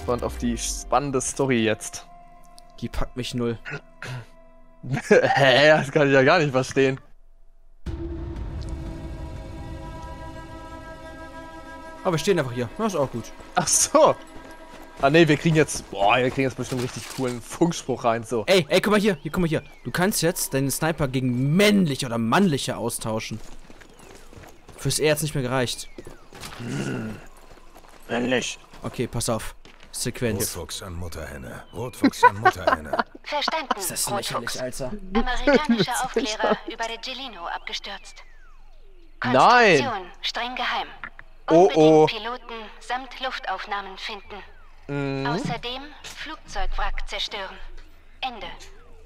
gespannt auf die spannende Story jetzt. Die packt mich null. Hä? Das kann ich ja gar nicht verstehen. Aber wir stehen einfach hier. Das ist auch gut. Ach so. Ah ne, wir kriegen jetzt. Boah, wir kriegen jetzt bestimmt richtig coolen Funkspruch rein. So. Ey, ey, guck mal hier. Hier, guck mal hier. Du kannst jetzt deinen Sniper gegen männliche oder mannliche austauschen. Fürs E hat's nicht mehr gereicht. Männlich. Okay, pass auf. Sequenz. Rotfuchs an Mutterhenne. Rotfuchs an Mutterhenne. Verstanden, Ist das lächerlich, Alter. Amerikanischer Aufklärer über der Gelino abgestürzt. Nein. Streng geheim. Oh, Unbedingt oh. Piloten samt Luftaufnahmen finden. Mhm. Außerdem Flugzeugwrack zerstören. Ende.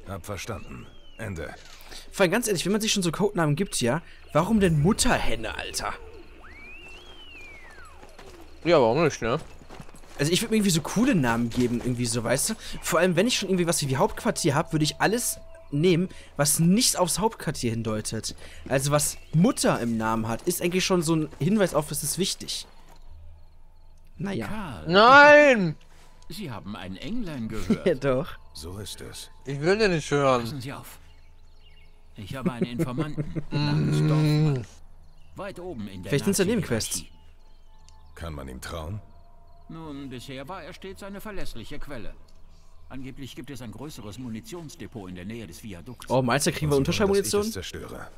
Hab verstanden. Ende. Vor allem ganz ehrlich, wenn man sich schon so Codenamen gibt, ja, warum denn Mutterhenne, Alter? Ja, warum nicht, ne? Also ich würde mir irgendwie so coole Namen geben, irgendwie so, weißt du? Vor allem, wenn ich schon irgendwie was wie Hauptquartier habe, würde ich alles nehmen, was nicht aufs Hauptquartier hindeutet. Also was Mutter im Namen hat, ist eigentlich schon so ein Hinweis auf, es ist wichtig. Naja. Karl, Nein! Sie haben ein Englein gehört. Ja doch. So ist es. Ich will den nicht hören. Passen Sie auf. Ich habe einen Informanten namens Dorfmann. Weit oben in der Vielleicht sind's ja Nazi-Hierarchie. Nebenquests. Kann man ihm trauen? Nun, bisher war er stets eine verlässliche Quelle. Angeblich gibt es ein größeres Munitionsdepot in der Nähe des Viadukts. Oh, meinst du, kriegen wir Unterschallmunition? zerstöre.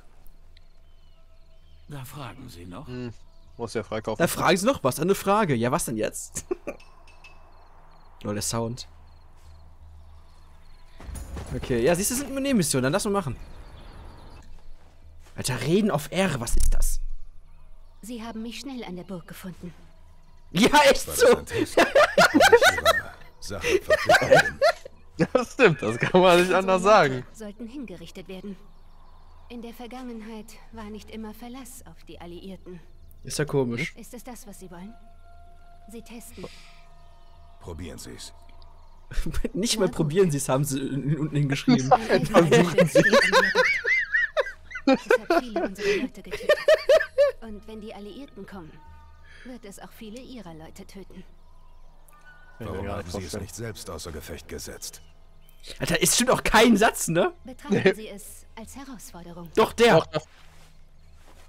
Da fragen Sie noch. Muss ja freikaufen. Da fragen sie noch was, eine Frage. Ja, was denn jetzt? Lol, der Sound. Okay, ja, siehst du, das sind Nebenmissionen, dann lass mal machen. Alter, reden auf R, was ist das? Sie haben mich schnell an der Burg gefunden. Ja, echt War das so. ich das stimmt. Das kann man nicht anders sagen. Sollten hingerichtet werden. In der Vergangenheit war nicht immer Verlass auf die Alliierten. Ist ja komisch. Ist es das, was Sie wollen? Sie testen. Probieren Sie es. Nicht mal probieren sie es, haben sie un- unten hingeschrieben. Versuchen Sie. Es hat viele unserer Leute getötet. Und wenn die Alliierten kommen, wird es auch viele ihrer Leute töten. Warum gar haben Sie es nicht selbst außer Gefecht gesetzt? Alter, ist schon auch kein Satz, ne? Betrachten Sie es als Herausforderung. Doch, der. Doch, das-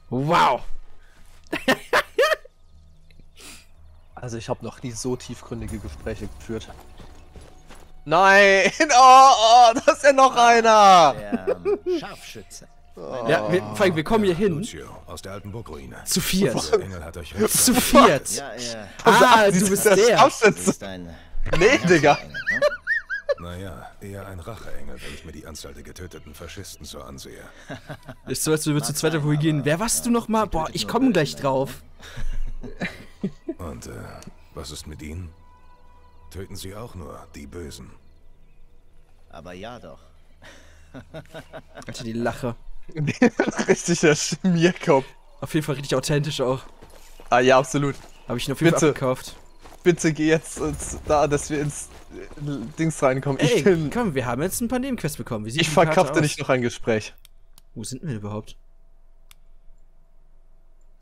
Wow. Also ich habe noch nie so tiefgründige Gespräche geführt. Nein! Oh, oh, da ist ja noch einer! Der ähm, Scharfschütze. Ja, wir, vor allem, wir kommen hier hin. Lucio, aus der alten Burgruine. Zu viert. Der Engel hat euch recht. Zu viert. Ja, er Ah, du bist der der. Ein. Nee, Digga. Ne? Naja, eher ein Racheengel, wenn ich mir die Anzahl der getöteten Faschisten so ansehe. Ist so, als würden wir zu zweit wohl gehen. Wer warst du noch mal? Boah, ich komme gleich drauf. Und äh, was ist mit Ihnen? Töten Sie auch nur die Bösen. Aber ja doch. Alter, die Lache. Richtig der Schmierkopf. Auf jeden Fall richtig authentisch auch. Ah ja, absolut. Habe ich ihn auf jeden Fall Bitte. abgekauft. Bitte geh jetzt da, dass wir ins äh, Dings reinkommen. Ey, ich bin, komm, wir haben jetzt ein paar Nebenquests bekommen. Wie sieht ich verkrafte nicht noch ein Gespräch. Wo sind wir überhaupt?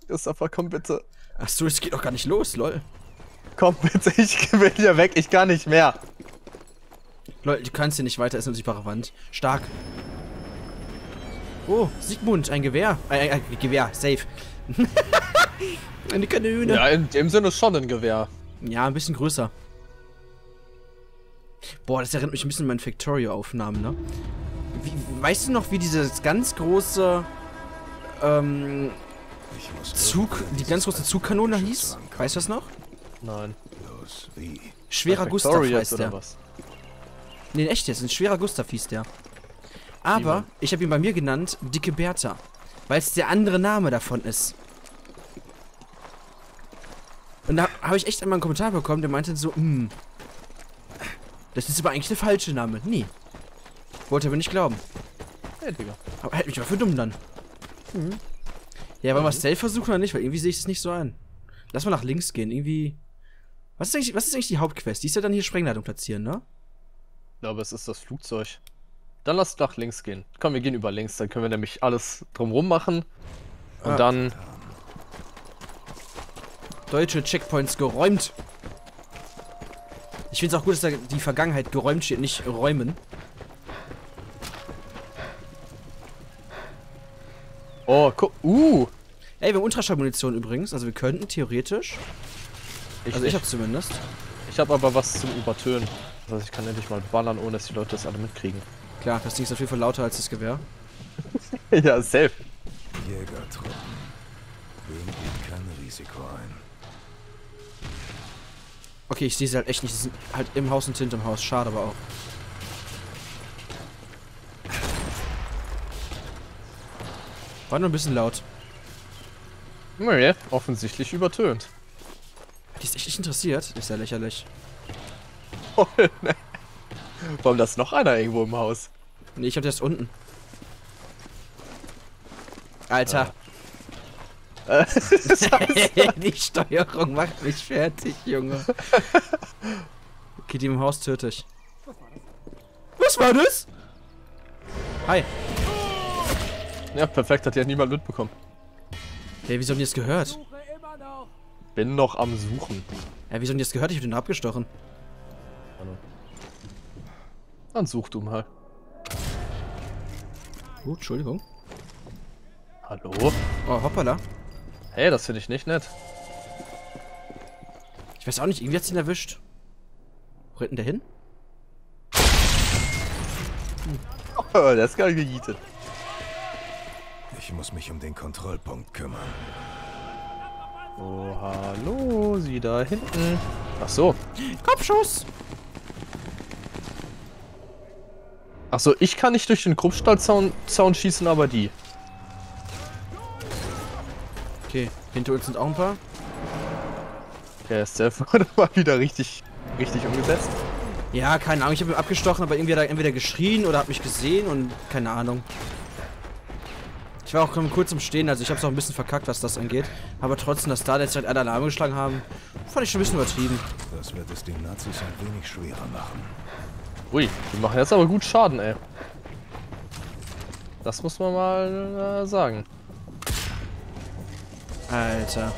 Christopher, komm bitte. Ach so, es geht doch gar nicht los, lol. Komm bitte, ich will hier weg, ich kann nicht mehr. Lol, du kannst hier nicht weiter, ist eine unsichtbare Wand. Stark. Oh, Sigmund, ein Gewehr. Äh, äh, Gewehr, safe. eine Kanone. Ja, in dem Sinne schon ein Gewehr. Ja, ein bisschen größer. Boah, das erinnert mich ein bisschen an meine Factorio-Aufnahmen, ne? Wie, weißt du noch, wie dieses ganz große, ähm, Zug, die an ganz große Zugkanone hieß? Weißt du das noch? Nein. Schwerer Gustav heißt oder der. was? Nee, echt jetzt, ein schwerer Gustav hieß der. Aber ich habe ihn bei mir genannt Dicke Bertha, weil es der andere Name davon ist. Und da habe ich echt einmal einen Kommentar bekommen, der meinte so, hm, das ist aber eigentlich der falsche Name. Nee. Wollte aber nicht glauben. Hey, Digga. Aber hält mich aber für dumm dann. Ja, wollen wir Stealth versuchen oder nicht? Weil irgendwie sehe ich es nicht so an. Lass mal nach links gehen. Irgendwie. Was ist eigentlich, was ist eigentlich die Hauptquest? Die ist ja dann hier Sprengladung platzieren, ne? Ich glaube, es ist das Flugzeug. Dann lass nach links gehen. Komm, wir gehen über links, dann können wir nämlich alles drumrum machen. Und Ah. dann. Deutsche Checkpoints geräumt. Ich finde es auch gut, dass da die Vergangenheit geräumt steht, nicht räumen. Oh, guck. Uh. Ey, wir haben Ultraschallmunition übrigens. Also wir könnten theoretisch. Ich, Also ich habe zumindest. ich hab aber was zum Übertönen. Das heißt, ich kann endlich mal ballern, ohne dass die Leute das alle mitkriegen. Klar, das Ding ist auf jeden Fall lauter als das Gewehr. ja, safe. Jägertruppen. Böhm geht kein Risiko ein. Okay, ich sehe sie halt echt nicht. Sie sind halt im Haus und hinterm Haus. Schade aber auch. War nur ein bisschen laut. Nee, offensichtlich übertönt. Die ist echt nicht interessiert. Ist ja lächerlich. Oh, ne. Warum das noch einer irgendwo im Haus? Nee, ich hab das unten. Alter. Äh, die Steuerung macht mich fertig, Junge. Okay, die im Haus töte ich. Was war das? Hi. ja, perfekt, hat ja niemand mitbekommen. Hey, wieso haben die das gehört? Bin noch am Suchen. Ja, wieso haben die das gehört? Ich hab den abgestochen. Dann such du mal. Uh, Entschuldigung. Hallo? Oh, hoppala. Hey, das finde ich nicht nett. Ich weiß auch nicht, irgendwie hat's ihn erwischt. Wo rennt denn der hin? Oh, der ist geil gejietet. Ich muss mich um den Kontrollpunkt kümmern. Oh, hallo, sie da hinten. Ach so. Kopfschuss! Ach so, ich kann nicht durch den Kruppstallzaun Zaun schießen, aber die. Okay, hinter uns sind auch ein paar. Der ist der wurde mal wieder richtig, richtig umgesetzt. Ja, keine Ahnung, ich habe ihn abgestochen, aber irgendwie hat er entweder geschrien oder hat mich gesehen und keine Ahnung. Ich war auch kurz im Stehen, also ich habe es auch ein bisschen verkackt, was das angeht. Aber trotzdem, dass da jetzt halt alle Alarme geschlagen haben, fand ich schon ein bisschen übertrieben. Das wird es den Nazis ein wenig schwerer machen. Ui, die machen jetzt aber gut Schaden, ey. Das muss man mal äh, sagen. Alter.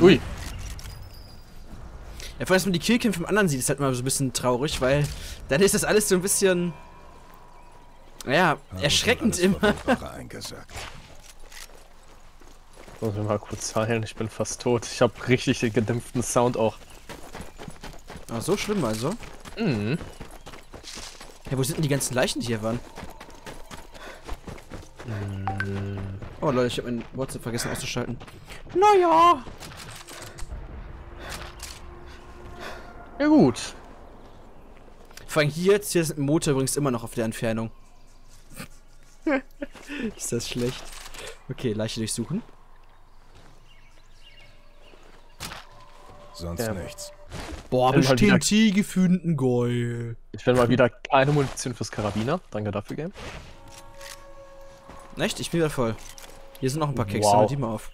Ui. Ja, vor allem, dass man die Killkämpfe im anderen sieht, ist halt immer so ein bisschen traurig, weil dann ist das alles so ein bisschen. Naja, Haben erschreckend immer. vor der Wache eingesackt. Muss mir mal kurz heilen, ich bin fast tot. Ich habe richtig den gedämpften Sound auch. Ah, so schlimm also. Mhm. Ja, wo sind denn die ganzen Leichen, die hier waren? Oh Leute, ich habe mein WhatsApp vergessen auszuschalten. Naja. Ja gut. Vor allem hier jetzt, hier ist ein Motor übrigens immer noch auf der Entfernung. ist das schlecht? Okay, Leiche durchsuchen. Sonst Ja. nichts. Boah, Bin halt wieder- bestimmt gefunden, geil. Ich will mal wieder keine Munition fürs Karabiner. Danke dafür, Game. Echt? Ich bin wieder voll. Hier sind noch ein paar Keks, Wow. sammel die mal auf.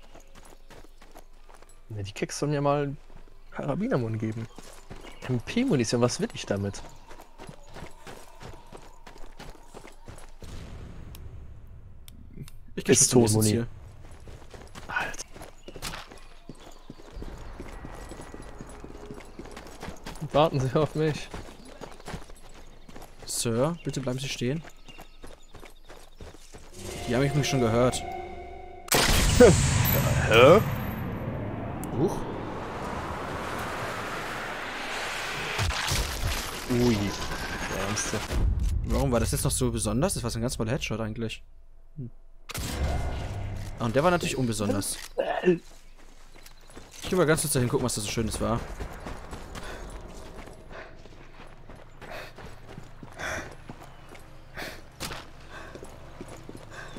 Ne, die Keks sollen mir mal Karabinermund geben. MP-Munition, was will ich damit? Ich geh schon zum nächsten Pistolenmuni. Ziel. Alter. Warten Sie auf mich. Sir, bitte bleiben Sie stehen. Die haben mich schon gehört. Hä? Huch. Ui. Der Ernste. Warum war das jetzt noch so besonders? Das war so ein ganz normaler Headshot eigentlich. Hm. Ah, und der war natürlich unbesonders. Ich geh mal ganz kurz dahin gucken, was da so schönes war.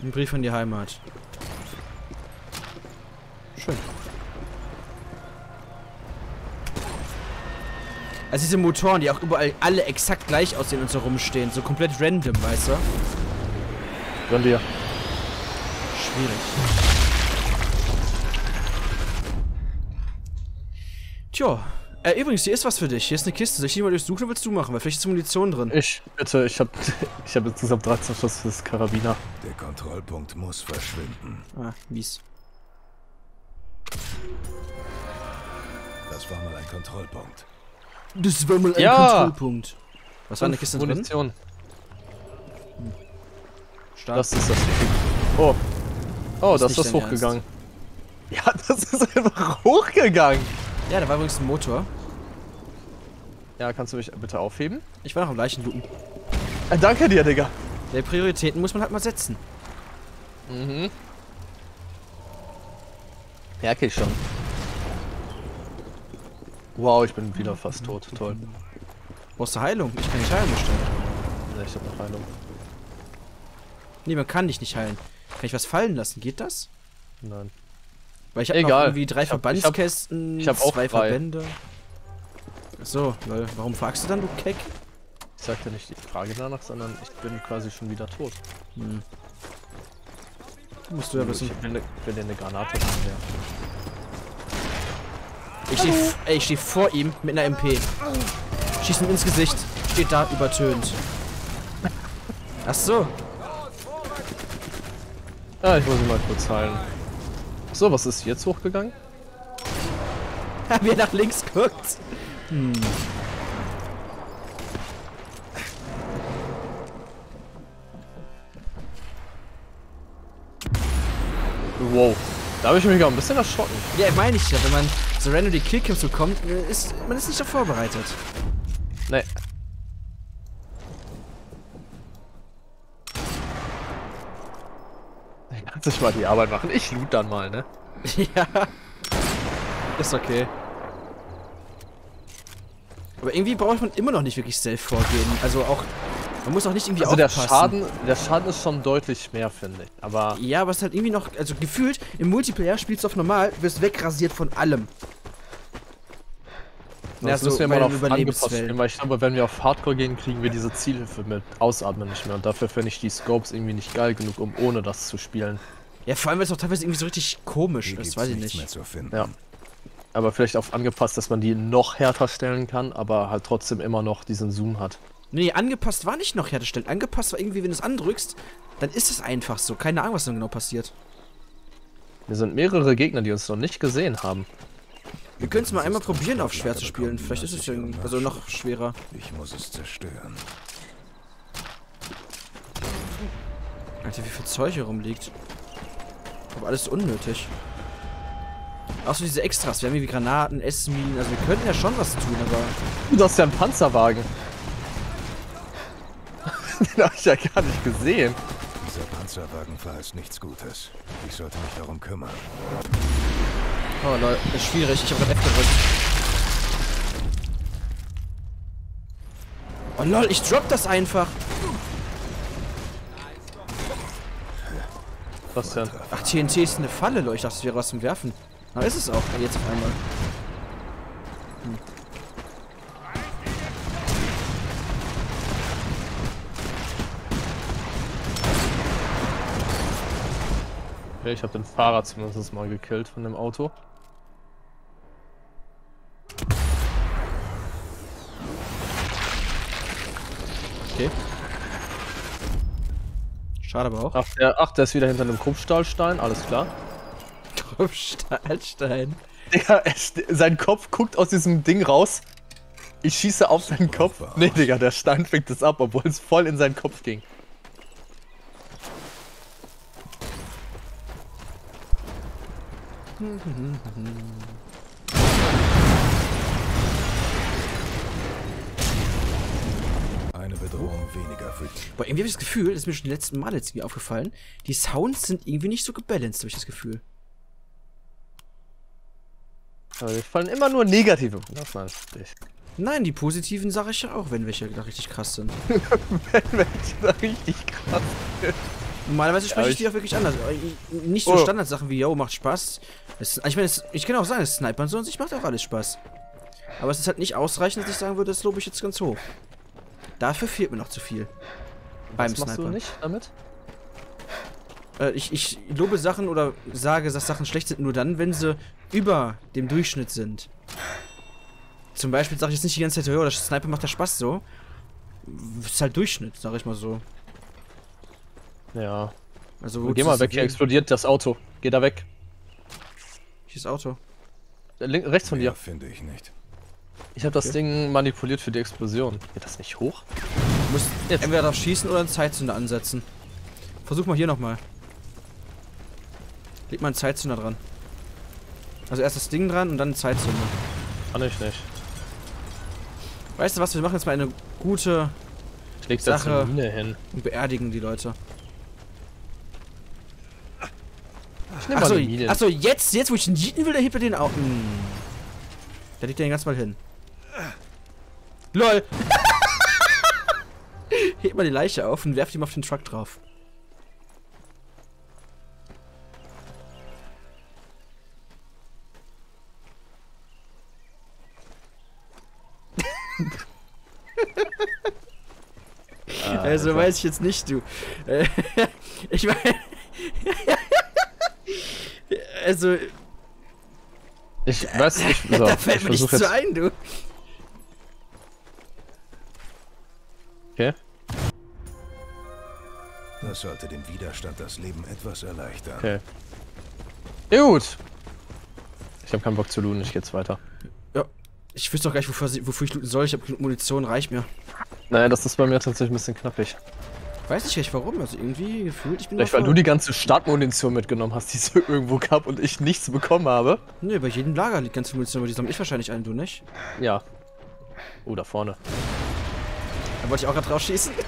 Ein Brief von die Heimat. Schön. Also diese Motoren, die auch überall alle exakt gleich aussehen und so rumstehen. So komplett random, weißt du? Dir. Schwierig. Tja, Äh, übrigens, hier ist was für dich. Hier ist eine Kiste. Soll ich die mal durchsuchen oder willst du machen? Weil vielleicht ist Munition drin. Ich, bitte, ich hab, ich hab insgesamt 13 Schuss fürs Karabiner. Der Kontrollpunkt muss verschwinden. Ah, mies. Das war mal ein Kontrollpunkt. Das war mal ein Ja. Kontrollpunkt. Was war in der Kiste drin? Munition. Stark. Das ist das. Oh. Oh, das nicht ist hochgegangen. Ja, das ist einfach hochgegangen. Ja, da war übrigens ein Motor. Ja, kannst du mich bitte aufheben? Ich war noch am Leichenlooten. Äh, danke dir, Digga. Der Prioritäten muss man halt mal setzen. Mhm. Merke ich schon. Wow, ich bin wieder fast tot. Toll. Brauchst du Heilung? Ich kann nicht heilen bestimmt. Ja, ich hab noch Heilung. Nee, man kann dich nicht heilen. Kann ich was fallen lassen? Geht das? Nein. Weil ich habe irgendwie drei Ich hab- ich hab- Verbandskästen, ich hab auch zwei drei. Verbände. Achso, lol. Warum fragst du dann, du Keck? Ich sagte nicht die Frage danach, sondern ich bin quasi schon wieder tot. Musst du ja wissen. Ich will, will dir eine Granate. Ich stehe ey, ich steh vor ihm mit einer MP. Schieß ihm ins Gesicht. Steht da übertönt. Ach so. Ah, ich muss ihn mal kurz heilen. So, was ist jetzt hochgegangen? Wie er nach links guckt. Wow. Da habe ich mich auch ein bisschen erschrocken. Ja, meine ich ja. Wenn man so random die Killcams bekommt, äh, ist man ist nicht darauf vorbereitet. Nee. Ich kann sich mal die Arbeit machen. Ich loot dann mal, ne? ja. Ist okay. Aber irgendwie braucht man immer noch nicht wirklich safe vorgehen. Also auch, man muss auch nicht irgendwie Also der aufpassen. Schaden, der Schaden ist schon deutlich mehr, finde ich. Aber Ja, aber es ist halt irgendwie noch, also gefühlt, im Multiplayer spielst du auf normal, wirst wegrasiert von allem. Das so müssen wir mal auf angepasst spielen, weil ich glaube, wenn wir auf Hardcore gehen, kriegen wir diese Zielhilfe mit Ausatmen nicht mehr. Und dafür finde ich die Scopes irgendwie nicht geil genug, um ohne das zu spielen. Ja, vor allem, weil es auch teilweise irgendwie so richtig komisch Hier ist, weiß ich nicht. mehr zu finden. Ja. Aber vielleicht auf angepasst, dass man die noch härter stellen kann, aber halt trotzdem immer noch diesen Zoom hat. Nee, angepasst war nicht noch hergestellt. Angepasst war irgendwie, wenn du es andrückst, dann ist es einfach so. Keine Ahnung, was dann genau passiert. Wir sind mehrere Gegner, die uns noch nicht gesehen haben. Wir können es mal einmal probieren, auf schwer zu spielen. Vielleicht ist es ja irgendwie- also noch schwerer. Ich muss es zerstören. Alter, wie viel Zeug hier rumliegt. Aber alles unnötig. Auch so diese Extras. Wir haben hier wie Granaten, Essminen. Also wir könnten ja schon was tun, aber... Du hast ja einen Panzerwagen. Den habe ich ja gar nicht gesehen. Dieser Panzerwagen verheißt nichts Gutes. Ich sollte mich darum kümmern. Oh lol, das ist schwierig. Ich habe gerade F gedrückt. Oh lol, ich drop das einfach. Was denn? Ach, TNT ist eine Falle, lol. Ich dachte, es wäre was zum Werfen. Aber ist es auch. Jetzt auf einmal. Okay, ich habe den Fahrer zumindest mal gekillt von dem Auto. Okay. Schade aber auch. Ach der, ach, der ist wieder hinter einem Kruppstahlstein, alles klar. Stahlstein. Digga, sein Kopf guckt aus diesem Ding raus. Ich schieße auf seinen Kopf. Nee, Digga, der Stein fängt es ab, obwohl es voll in seinen Kopf ging. Eine Bedrohung weniger für die. Boah, irgendwie habe ich das Gefühl, das ist mir schon die letzten Mal jetzt irgendwie aufgefallen, die Sounds sind irgendwie nicht so gebalanced, habe ich das Gefühl. Aber wir fallen immer nur negative. Du nicht. Nein, die positiven sage ich ja auch, wenn welche da richtig krass sind. Wenn welche da richtig krass Normalerweise spreche Ja, ich ich- die auch wirklich anders. Nicht so Oh. Standardsachen wie, yo, macht Spaß. Es, ich meine, es- ich kann auch sagen, es Snipern so und sich macht auch alles Spaß. Aber es ist halt nicht ausreichend, dass ich sagen würde, das lobe ich jetzt ganz hoch. Dafür fehlt mir noch zu viel. Beim Was machst du Snipern. nicht damit? Äh, ich, ich lobe Sachen oder sage, dass Sachen schlecht sind nur dann, wenn sie über dem Durchschnitt sind. Zum Beispiel sage ich jetzt nicht die ganze Zeit, oh, das Sniper macht ja Spaß so. Ist halt Durchschnitt, sag ich mal so. Ja. Also, Geh wozu mal weg, hier explodiert das Auto. Geh da weg. Hier ist Auto. Äh, Link, rechts von Ja, dir. finde ich nicht. Ich habe das Okay. Ding manipuliert für die Explosion. Geht das nicht hoch? Du musst Jetzt. entweder darauf schießen oder einen Zeitzünder ansetzen. Versuch mal hier nochmal. Leg mal einen Zeitzünder dran. Also erst das Ding dran und dann einen Zeitzünder. Kann ich nicht. Weißt du was, wir machen jetzt mal eine gute Sache. und beerdigen die Leute. Ich nehm Achso, mal achso, jetzt, jetzt, wo ich ihn jieten will, da hebt er den auch. Hm. Da legt er den ganz mal hin. LOL! Hebt mal die Leiche auf und werft ihm auf den Truck drauf. also weiß ich jetzt nicht, du. Äh, ich meine. Also, Ich weiß nicht. So, da fällt ich mir nichts zu jetzt. ein, du. Okay. Das sollte dem Widerstand das Leben etwas erleichtern. Okay. Ja, gut. Ich habe keinen Bock zu looten, ich geh jetzt weiter. Ja. Ich wüsste doch gar nicht, wofür, sie- wofür ich looten soll. Ich habe genug Munition, reicht mir. Naja, das ist bei mir tatsächlich ein bisschen knappig. Weiß nicht recht warum. Also irgendwie gefühlt, ich bin Vielleicht, weil du die ganze Startmunition mitgenommen hast, die es irgendwo gab und ich nichts bekommen habe. Nee, bei jedem Lager liegt ganz viel Munition, aber die sammle ich wahrscheinlich ein, du nicht? Ja. Oh, da vorne. Da wollte ich auch gerade drauf schießen.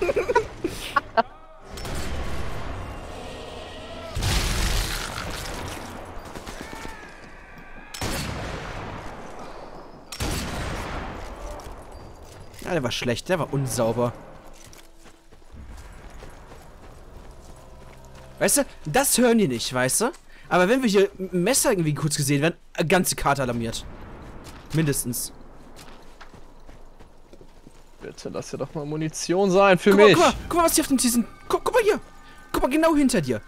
Ja, der war schlecht, der war unsauber. Weißt du, das hören die nicht, weißt du? Aber wenn wir hier Messer irgendwie kurz gesehen werden, eine ganze Karte alarmiert. Mindestens. Bitte lass hier doch mal Munition sein für Guck mal, mich. guck mal, guck mal, was hier auf dem Season. Guck, guck mal hier. Guck mal genau hinter dir.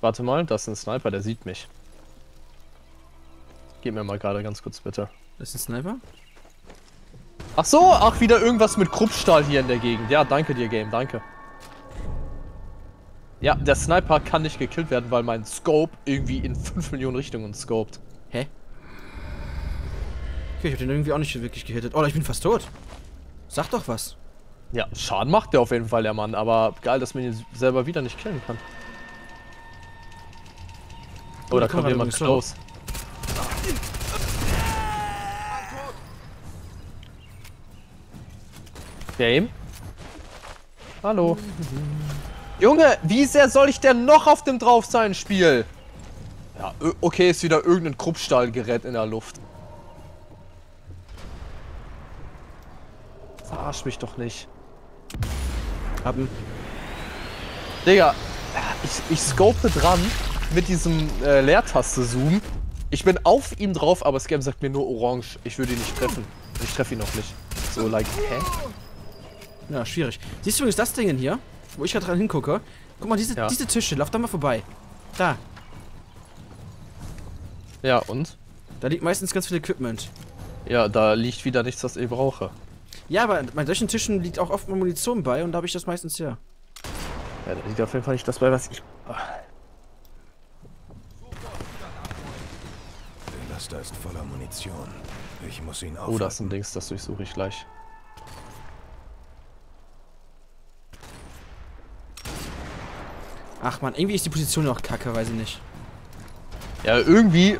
Warte mal, das ist ein Sniper, der sieht mich. Gib mir mal gerade ganz kurz bitte. Das ist ein Sniper? Ach so, ach, wieder irgendwas mit Kruppstahl hier in der Gegend. Ja, danke dir, Game, danke. Ja, der Sniper kann nicht gekillt werden, weil mein Scope irgendwie in 5 Millionen Richtungen scoped. Hä? Okay, ich hab den irgendwie auch nicht wirklich gehittet. Oh, ich bin fast tot. Sag doch was. Ja, Schaden macht der auf jeden Fall, der Mann, aber geil, dass man ihn selber wieder nicht killen kann. Oh, da kommt jemand close. Game? Hallo. Junge, wie sehr soll ich denn noch auf dem drauf sein, Spiel? Ja, okay, ist wieder irgendein Kruppstahlgerät in der Luft. Verarsch mich doch nicht. Haben. Digga, ich, ich scope dran mit diesem äh, Leertaste-Zoom. Ich bin auf ihm drauf, aber Game sagt mir nur orange. Ich würde ihn nicht treffen. Ich treffe ihn noch nicht. So, like, hä? Ja, schwierig. Siehst du übrigens das Ding hier? Wo ich gerade dran hingucke? Guck mal, diese, Ja. diese Tische. Lauf da mal vorbei. Da. Ja, und? Da liegt meistens ganz viel Equipment. Ja, da liegt wieder nichts, was ich brauche. Ja, aber bei solchen Tischen liegt auch oft mal Munition bei und da habe ich das meistens her. Ja, da liegt auf jeden Fall nicht das bei, was ich... Ah, Der Laster ist voller Munition. Ich muss ihn Oh, aufhalten. das ist ein Dings, das durchsuche ich gleich. Ach man, irgendwie ist die Position noch kacke, weiß ich nicht. Ja, irgendwie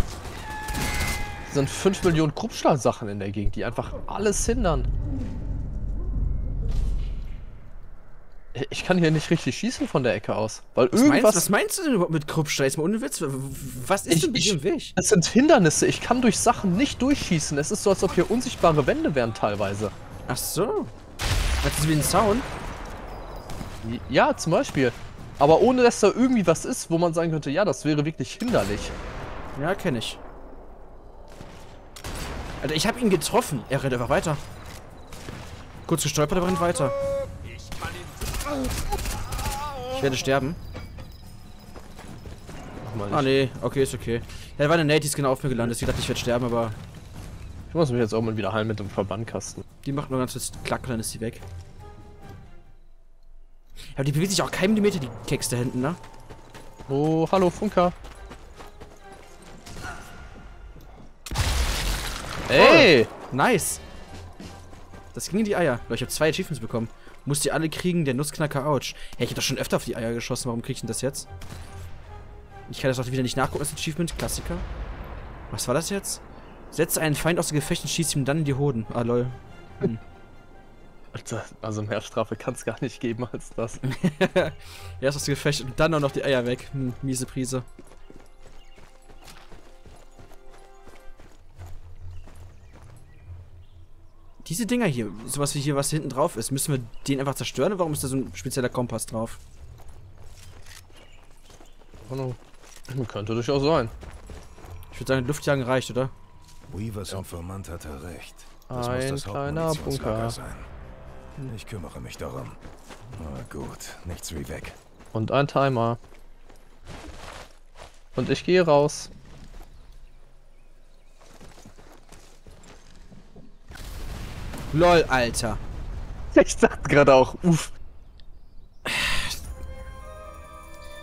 sind 5 Millionen Kruppstahl-Sachen in der Gegend, die einfach alles hindern. Ich kann hier nicht richtig schießen von der Ecke aus. Weil Was meinst, irgendwas. was meinst du denn überhaupt mit Kruppstahl? Jetzt mal ohne Witz. Was ist Ich- denn mit im Weg? Das sind Hindernisse. Ich kann durch Sachen nicht durchschießen. Es ist so, als ob hier unsichtbare Wände wären teilweise. Ach so. Was ist wie ein Zaun? Ja, zum Beispiel. Aber ohne, dass da irgendwie was ist, wo man sagen könnte, ja, das wäre wirklich hinderlich. Ja, kenne ich. Alter, ich habe ihn getroffen. Er rennt einfach weiter. Kurz gestolpert, aber rennt weiter. Ich werde sterben. Mach mal nicht. Ah, nee. Okay, ist okay. Ja, da war eine Nate, die ist genau auf mir gelandet. Sie dachte, ich werde sterben, aber... muss mich jetzt auch mal wieder heilen mit dem Verbandkasten. Die macht nur ganz kurz klack und dann ist sie weg. Aber die bewegt sich auch keinen Millimeter, die Keks da hinten, ne? Oh, hallo Funker. Ey! Nice. Das ging in die Eier. Leute, ich habe zwei Achievements bekommen. Muss die alle kriegen, der Nussknacker Ouch. Hey, ich hab doch schon öfter auf die Eier geschossen. Warum krieg ich denn das jetzt? Ich kann das auch wieder nicht nachgucken, das Achievement. Klassiker. Was war das jetzt? Setze einen Feind aus dem Gefecht und schieß ihm dann in die Hoden. Ah, lol. Alter, also mehr Strafe kann es gar nicht geben als das. Erst dem Gefecht und dann auch noch die Eier weg. Hm, miese Prise. Diese Dinger hier, sowas wie hier, was hinten drauf ist, müssen wir den einfach zerstören oder warum ist da so ein spezieller Kompass drauf? Oh no. Könnte durchaus sein. Ich würde sagen, Luftjagen reicht, oder? Weavers Informant hatte recht. Ein kleiner Hauptmunitionslager Bunker. sein. Ich kümmere mich darum. Na gut, nichts wie weg. Und ein Timer. Und ich gehe raus. LOL, Alter. Ich dachte gerade auch, uff.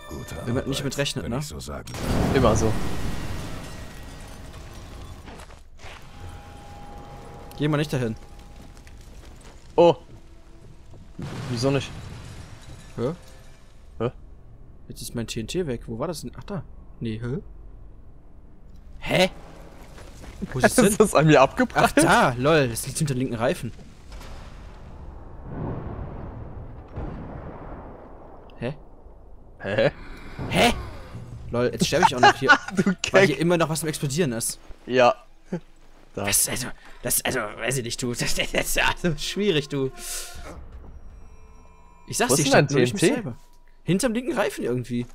Gute Wenn man Arbeit, nicht mit rechnet, ne? So sagen. Immer so. Geh mal nicht dahin. Oh. Wieso nicht? Hä? Hä? Jetzt ist mein TNT weg. Wo war das denn? Ach, da. Nee, hä? Hä? Wo ist Ist denn? das an mir Ach, abgebracht? da. Lol, das liegt hinter linken Reifen. Hä? Hä? Hä? Lol, jetzt sterbe ich auch noch hier. Du weil hier immer noch was zum Explodieren ist. Ja. Da. Das, also, das, also, weiß ich nicht, du. Das, das, das ist also schwierig, du. Ich sag's dir, ich stand nicht mich TNT? selber. Hinterm linken Reifen irgendwie.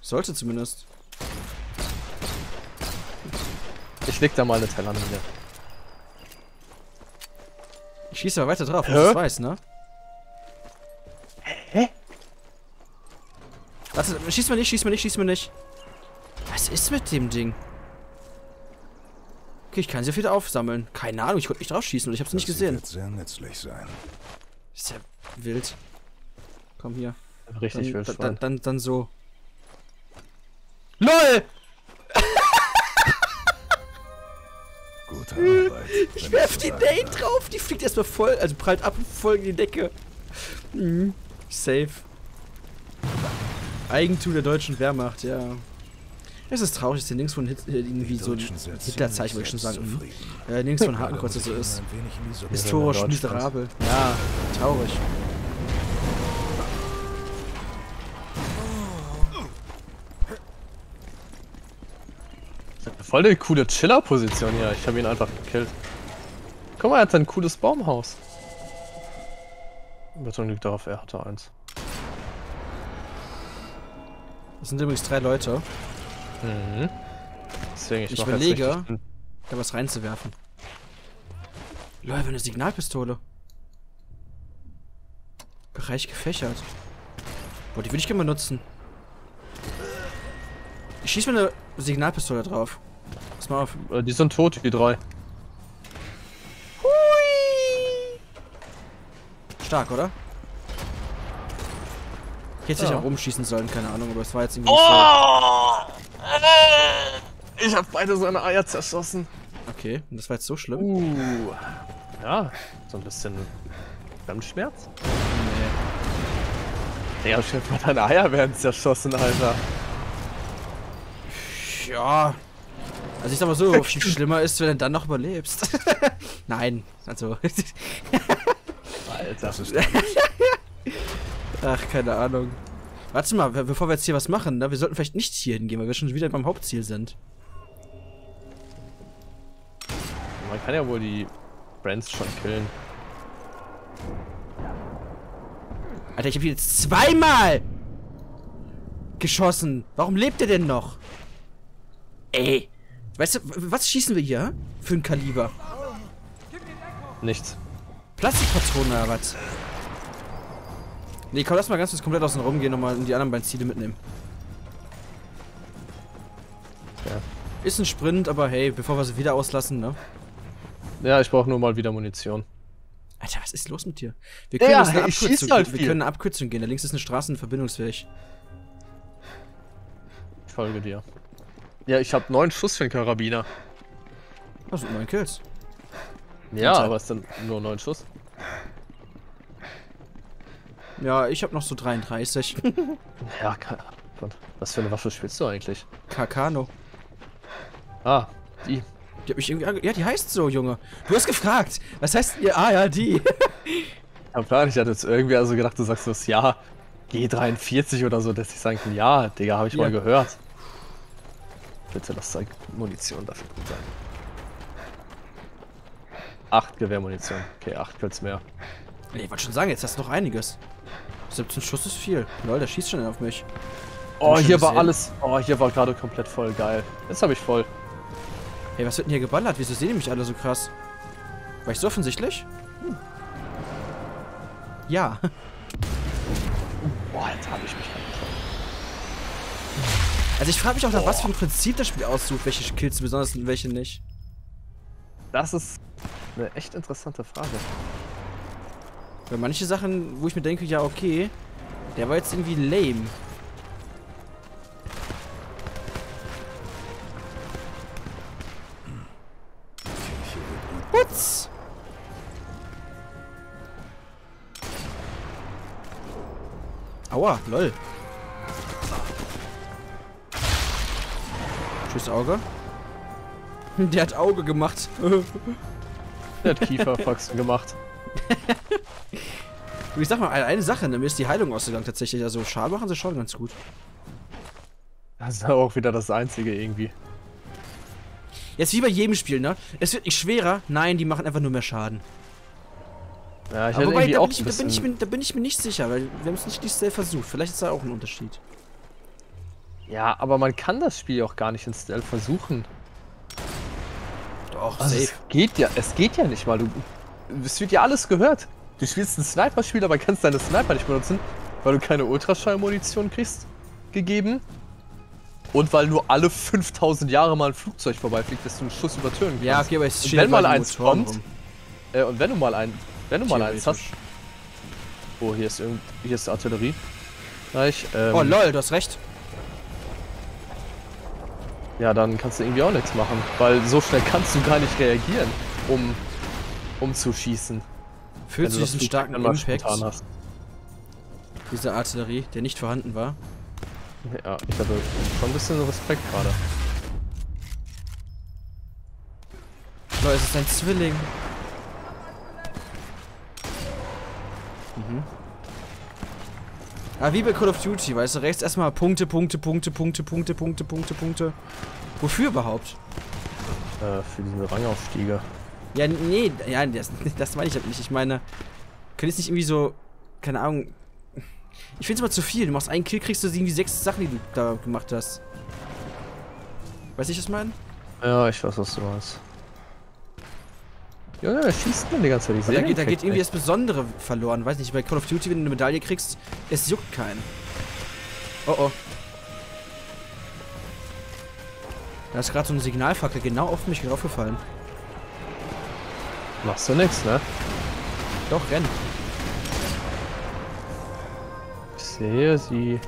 Sollte zumindest. Ich leg da mal eine Teller nieder. Ich schieße aber weiter drauf, Hä? dass du weiß, ne? Hä? Warte, schieß mal nicht, schieß mal nicht, schieß mal nicht. Was ist mit dem Ding? Okay, ich kann sie wieder aufsammeln. Keine Ahnung, ich konnte nicht drauf schießen und ich hab's nicht Das gesehen. wird sehr nützlich sein. Ist ja wild. Komm hier. Richtig dann, wild. dann, dann, dann so. LOL! Gute Arbeit. Ich werf die Nate drauf, die fliegt erstmal voll, also prallt ab und voll in die Decke. Mhm. Safe. Eigentum der deutschen Wehrmacht, ja. Es ist traurig, dass hier links von Hit äh, irgendwie so ein Hitlerzeichen, wollte ich schon sagen. Äh, links von Hakenkreuz so ist. Historisch miserabel. Ja, traurig. Voll eine coole Chiller-Position hier. Ich habe ihn einfach gekillt. Guck mal, er hat ein cooles Baumhaus. Beton liegt darauf, er hatte eins. Das sind übrigens drei Leute, Mhm. Deswegen, ich, Ich überlege- da was reinzuwerfen. Haben eine Signalpistole. Bereich gefächert. Boah, die würde ich gerne mal nutzen. Ich schieße mal eine Signalpistole drauf. Pass mal auf. Äh, Die sind tot, die drei. Stark, oder? Ich hätte Ja. nicht auch rumschießen sollen, keine Ahnung, aber es war jetzt irgendwie Oh! Ich habe beide seine Eier zerschossen. Okay, und das war jetzt so schlimm. Uh. Ja, so ein bisschen Fremdschmerz. Nee. Ja, Chef, mal deine Eier werden zerschossen, Alter. Ja. Also ich sag mal so, viel schlimmer ist, wenn du dann noch überlebst. Nein, also. Alter. Das ist Ach, keine Ahnung. Warte mal, be- bevor wir jetzt hier was machen, ne? wir sollten vielleicht nicht hier hingehen, weil wir schon wieder beim Hauptziel sind. Man kann ja wohl die Brands schon killen. Alter, ich habe jetzt zweimal geschossen. Warum lebt er denn noch? Ey. Weißt du, was schießen wir hier? Für ein Kaliber? Nichts. Plastikpatronen oder was? Nee, komm, lass mal ganz kurz komplett außen rum gehen und mal die anderen beiden Ziele mitnehmen. Ja. Ist ein Sprint, aber hey, bevor wir sie wieder auslassen, ne? Ja, ich brauche nur mal wieder Munition. Alter, was ist los mit dir? Wir können, Ja, eine Abkürzung, halt wir können eine Abkürzung gehen. Da links ist eine Straßenverbindungsweg. Ich folge dir. Ja, ich habe neun Schuss für den Karabiner. Also neun Kills. Ja, aber es sind nur neun Schuss. Ja, ich habe noch so 33. Ja. Was für eine Waffe spielst du eigentlich? Kakano. Ah, die. Die hat mich irgendwie ange Ja, die heißt so, Junge. Du hast gefragt. Was heißt ihr? Ah, ja, die. Ja, klar, ich hatte jetzt irgendwie also gedacht, du sagst das Ja, G43 oder so, dass ich sagen kann, ja, Digga, habe ich Ja. mal gehört. Bitte lass da Munition dafür gut sein. Acht Gewehrmunition. Okay, acht Kills mehr. ich wollte schon sagen, jetzt hast du noch einiges. 17 Schuss ist viel. Lol, der schießt schon auf mich. Oh, hier war alles. Oh, hier war gerade komplett voll geil. Jetzt habe ich voll. Hey, was wird denn hier geballert? Wieso sehen die mich alle so krass? War ich so offensichtlich? Hm. Ja. Boah, jetzt habe ich mich angefangen. Also ich frage mich auch nach, was für ein Prinzip das Spiel aussucht, welche Kills besonders und welche nicht. Das ist eine echt interessante Frage. Weil manche Sachen, wo ich mir denke, ja okay, der war jetzt irgendwie lame. Aua, lol. Tschüss, Auge. Der hat Auge gemacht. Der hat Kieferfaxen gemacht. Ich sag mal, eine Sache, ne, mir ist die Heilung ausgegangen tatsächlich. Also Schaden machen sie schon ganz gut. Das ist auch wieder das Einzige irgendwie. Jetzt wie bei jedem Spiel, ne? Es wird nicht schwerer. Nein, die machen einfach nur mehr Schaden. Ja, ich Aber hätte wobei, da auch bin, ich, da, bin ich, mir- da bin ich mir nicht sicher, weil wir haben es nicht selbst versucht. Vielleicht ist da auch ein Unterschied. Ja, aber man kann das Spiel auch gar nicht in Stealth versuchen. Doch, Also es geht ja, es geht ja nicht mal. Du, es wird ja alles gehört. Du spielst ein Sniper-Spiel, aber kannst deine Sniper nicht benutzen, weil du keine Ultraschallmunition kriegst, gegeben. Und weil nur alle 5000 Jahre mal ein Flugzeug vorbeifliegt, dass du einen Schuss übertönen kannst. Ja, okay, aber es Und wenn mal überall die eins kommt, rum. Äh, und wenn du mal ein, wenn du mal eins hast. Oh, hier ist irgend, hier ist Artillerie. Gleich. Ähm, Oh, lol, du hast recht. Ja, dann kannst du irgendwie auch nichts machen, weil so schnell kannst du gar nicht reagieren, um, um zu schießen. Fühlst du das diesen starken Impact dieser Artillerie, der nicht vorhanden war? Ja, ich hatte schon ein bisschen Respekt gerade. Lol, es ist ein Zwilling. Mhm. Ah, wie bei Call of Duty, weißt du, rechts erstmal Punkte, Punkte, Punkte, Punkte, Punkte, Punkte, Punkte, Punkte. Wofür überhaupt? Äh, für diese Rangaufstiege. Ja, nee, ja, das, das meine ich halt nicht. Ich meine, kann jetzt nicht irgendwie so, keine Ahnung. Ich finde es immer zu viel. Du machst einen Kill, kriegst du irgendwie sechs Sachen, die du da gemacht hast. Weißt du, was ich meine? Ja, ich weiß, was du meinst. Junge, wer schießt denn die ganze Zeit? Ich Da geht, da geht irgendwie das Besondere verloren. Weiß nicht, bei Call of Duty, wenn du eine Medaille kriegst, es juckt keinen. Oh oh. Da ist gerade so eine Signalfackel genau auf mich draufgefallen. Machst du nix, ne? Doch, renn. Ich sehe sie.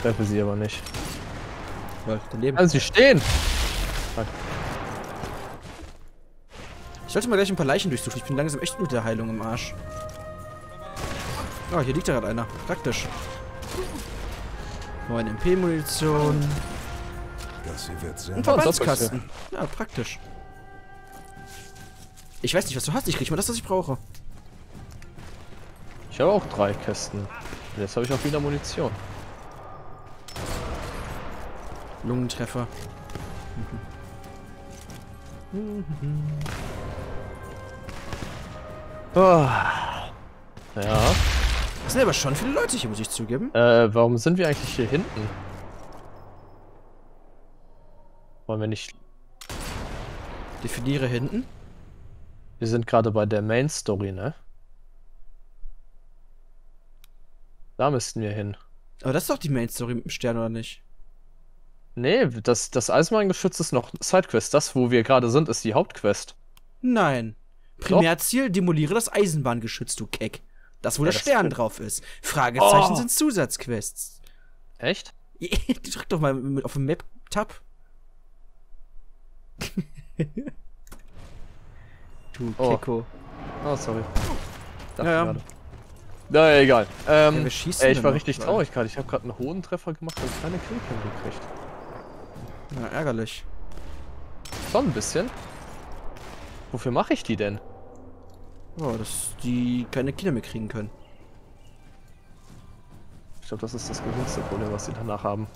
Treffe sie aber nicht. Lol, daneben. Kann sie stehen! Ich sollte mal gleich ein paar Leichen durchsuchen. Ich bin langsam echt mit der Heilung im Arsch. Oh, hier liegt da gerade einer. Praktisch. 9 MP-Munition. Das hier wird sehr... Ein Oh, Verbandskasten. Ja, praktisch. Ich weiß nicht, was du hast. Ich krieg mal das, was ich brauche. Ich habe auch drei Kästen. Jetzt habe ich auch wieder Munition. Lungentreffer. Oh. Ja. Das sind aber schon viele Leute hier, muss ich zugeben. Äh, warum sind wir eigentlich hier hinten? Wollen wir nicht. Definiere hinten. Wir sind gerade bei der Main Story, ne? Da müssten wir hin. Aber das ist doch die Main Story mit dem Stern, oder nicht? Nee, das, das Eisenbahngeschütz ist noch Sidequest. Das, wo wir gerade sind, ist die Hauptquest. Nein. Primärziel, demoliere das Eisenbahngeschütz, du Keck. Das, wo Ja, der das- Stern drauf ist. Fragezeichen Oh. sind Zusatzquests. Echt? Drück doch mal mit- auf den Map-Tab. du Oh. Kecko. Oh, sorry. Dachte Ja, ja. gerade. Naja, egal. Ähm, Ja, ey, ich war richtig traurig gerade. Ich habe gerade einen hohen Treffer gemacht und keine Killcam gekriegt. Ja, ärgerlich. Schon ein bisschen. Wofür mache ich die denn? Oh, dass die keine Kinder mehr kriegen können. Ich glaube, das ist das geringste Problem, was sie danach haben.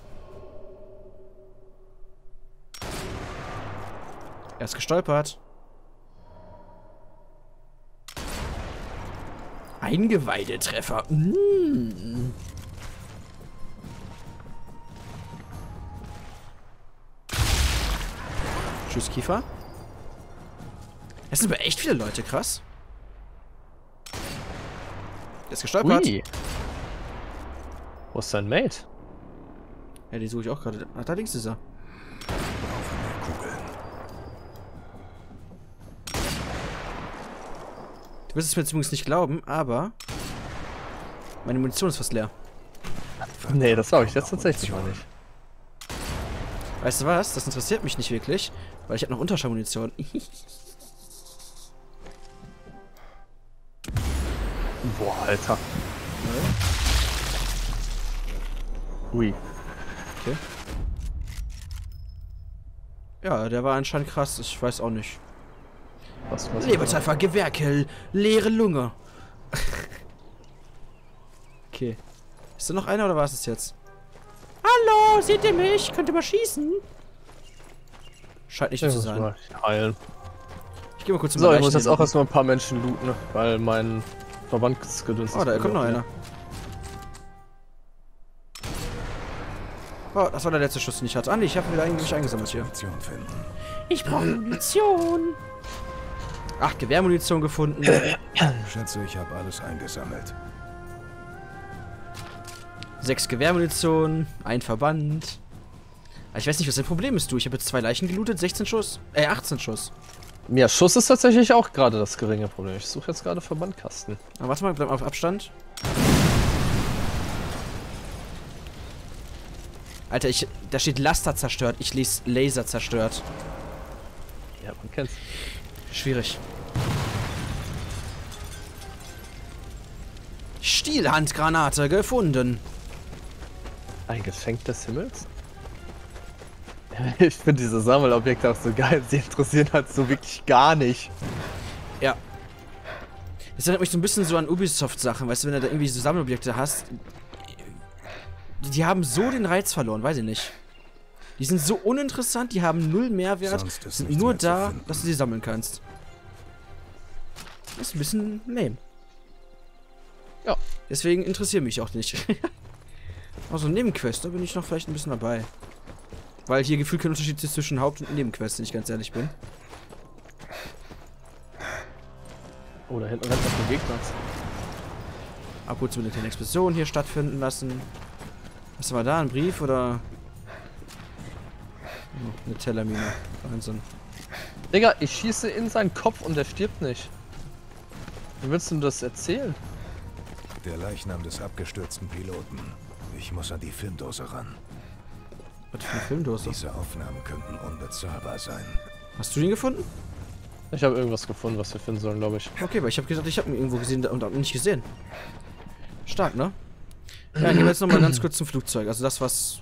Er ist gestolpert. Eingeweidetreffer. Mm. Tschüss, Kiefer. Es sind aber echt viele Leute, krass. Er ist gestolpert. Ui. Wo ist dein Mate? Ja, die suche ich auch gerade. Ach, da links ist er. Du wirst es mir jetzt übrigens nicht glauben, aber meine Munition ist fast leer. Nee, das glaube ich jetzt tatsächlich mal nicht. Weißt du was? Das interessiert mich nicht wirklich, weil ich habe noch Unterschallmunition. Boah, Alter. Ui. Okay. Ja, der war anscheinend krass. Ich weiß auch nicht. Was, was Lebertreffer, Gewehrkill, leere Lunge. okay. Ist da noch einer oder war es das jetzt? Hallo, seht ihr mich? Könnt ihr mal schießen? Scheint nicht Ich so zu muss sein. mal heilen. Ich geh mal kurz in So, ich muss jetzt auch erstmal ein paar Menschen looten, weil mein Verbandsgedöns Oh, da ist kommt noch einer. Oh, das war der letzte Schuss, den ich hatte. Andi, ich habe wieder eigentlich eingesammelt hier. Munition finden. Ich brauche Munition. Ach, Gewehrmunition gefunden. Schätze, ich habe alles eingesammelt. Sechs Gewehrmunition, ein Verband. Aber Ich weiß nicht, was dein Problem ist, du. Ich habe jetzt zwei Leichen gelootet, 16 Schuss. Äh, 18 Schuss. Ja, Schuss ist tatsächlich auch gerade das geringe Problem. Ich suche jetzt gerade Verbandkasten. Aber warte mal, bleib mal auf Abstand. Alter, ich, da steht Laster zerstört. Ich lese Laser zerstört. Ja, man kennt's. Schwierig. Stielhandgranate gefunden. Ein Geschenk des Himmels? Ich finde diese Sammelobjekte auch so geil. Sie interessieren halt so wirklich gar nicht. Ja. Das erinnert mich so ein bisschen so an Ubisoft-Sachen, weißt du, wenn du da irgendwie so Sammelobjekte hast. Die, die haben so den Reiz verloren, weiß ich nicht. Die sind so uninteressant, die haben null Mehrwert, sind nur da, dass du sie sammeln kannst. Das ist ein bisschen lame. Ja. Deswegen interessieren mich auch nicht. also Nebenquest, da bin ich noch vielleicht ein bisschen dabei. Weil hier gefühlt kein Unterschied ist zwischen Haupt- und Nebenquest, wenn ich ganz ehrlich bin. Oh, da hinten rennt noch ein Gegner. Ab und zu eine kleine Explosion hier stattfinden lassen. Was war da? Ein Brief oder. Oh, eine Tellermine. Wahnsinn. Digga, ich schieße in seinen Kopf und der stirbt nicht. Wie willst du das erzählen? Der Leichnam des abgestürzten Piloten. Ich muss an die Filmdose ran. Was für eine Filmdose? Diese Aufnahmen könnten unbezahlbar sein. Hast du den gefunden? Ich habe irgendwas gefunden, was wir finden sollen, glaube ich. Okay, weil ich habe gedacht, ich habe ihn irgendwo gesehen und hab ihn nicht gesehen. Stark, ne? Ja, gehen wir jetzt nochmal ganz kurz zum Flugzeug. Also das, was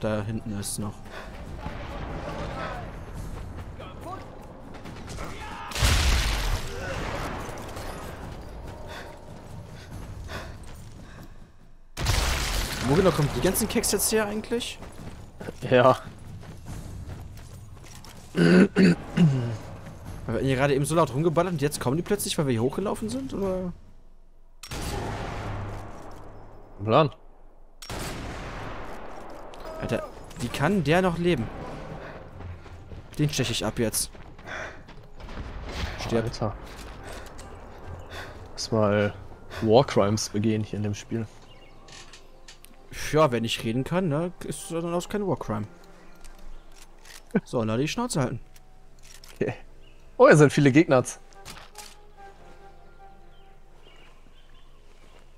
da hinten ist noch. Wo genau kommen die ganzen Keks jetzt her eigentlich? Ja. Wir hier gerade eben so laut rumgeballert und jetzt kommen die plötzlich, weil wir hier hochgelaufen sind? Oder? Plan. Alter, wie kann der noch leben? Den steche ich ab jetzt. Stirb. Alter. Lass mal Warcrimes begehen hier in dem Spiel. Ja, wenn ich reden kann, ne, ist dann aus kein Warcrime. So, na die Schnauze halten. Okay. Oh, hier sind viele Gegner.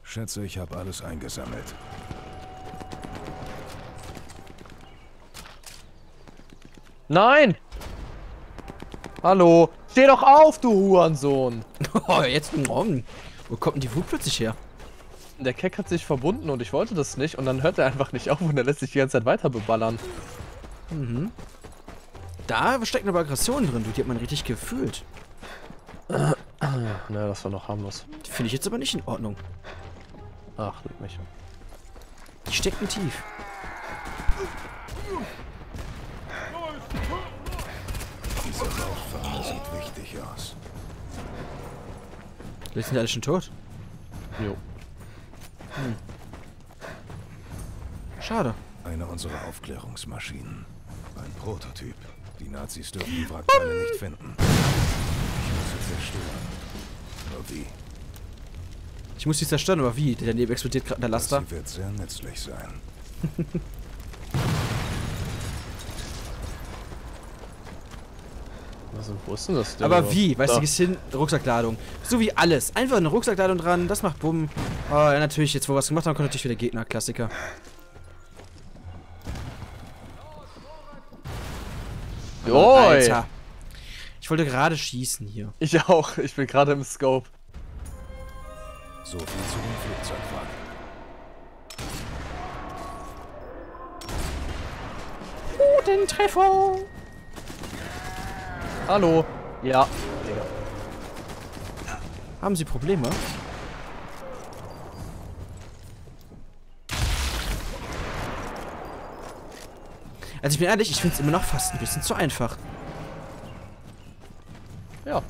Schätze, ich habe alles eingesammelt. Nein! Hallo! Steh doch auf, du Hurensohn! Oh, jetzt morgen. Wo kommt denn die Wut plötzlich her? Der Keck hat sich verbunden und ich wollte das nicht und dann hört er einfach nicht auf und er lässt sich die ganze Zeit weiter beballern. Da steckt aber Aggression drin, du. Die hat man richtig gefühlt. Na, das war noch harmlos. Die finde ich jetzt aber nicht in Ordnung. Ach, leck mich. Die stecken tief. Diese Rauchfahne sieht wichtig aus. Jetzt sind die alle schon tot. Jo. Schade. Eine unserer Aufklärungsmaschinen. Ein Prototyp. Die Nazis dürfen die Wrackteile nicht finden. Ich muss sie zerstören. Nur wie? Ich muss die zerstören, aber wie? Daneben explodiert gerade der Laster. Sie wird sehr nützlich sein. Also, wo ist denn das? Ding Aber überhaupt? wie? Weißt du, gehst hin, Rucksackladung. So wie alles. Einfach eine Rucksackladung dran, das macht Bumm. Oh, ja, natürlich, jetzt wo wir was gemacht haben, kommt natürlich wieder Gegner. Klassiker. Oi. Alter. Ich wollte gerade schießen hier. Ich auch. Ich bin gerade im Scope. So viel zu den Flugzeugwagen. Guten Treffer. Hallo. Ja. Haben Sie Probleme? Also ich bin ehrlich, ich finde es immer noch fast ein bisschen zu einfach. Ja.